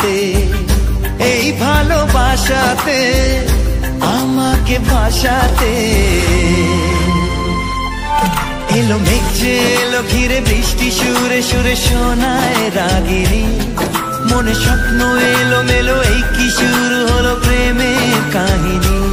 ভাষাতে এই ভালোবাসাতে, আমাকে ভাষাতে এলো মেঘে এলো ঘিরে বৃষ্টি, সুরে সুরে শোনায় রাগিরি মনে স্বপ্ন এলো মেলো এই কি শুরু হলো প্রেমের কাহিনী?